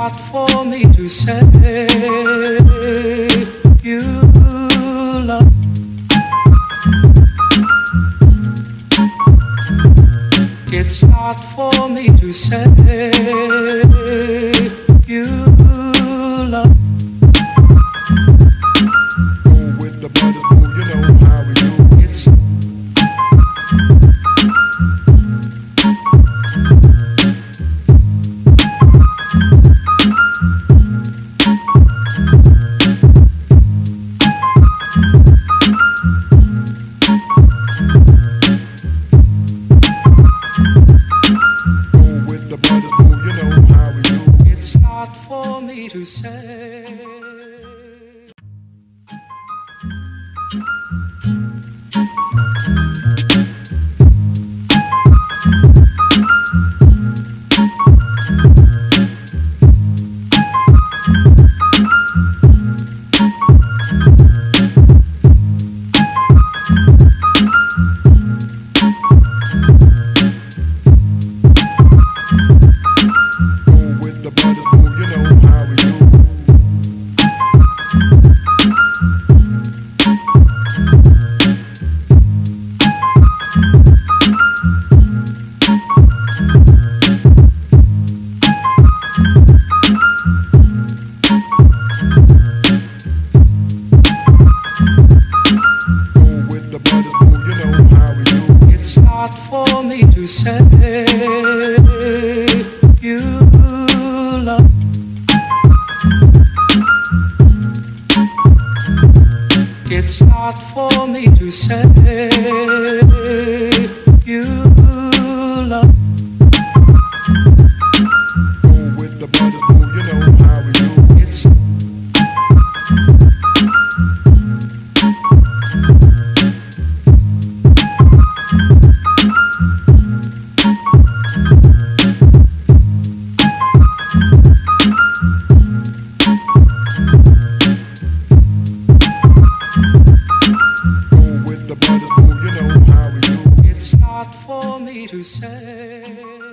hard for me to say you love. It's hard for me to say. to say. not for me to say you love. It's not for me to say. to say.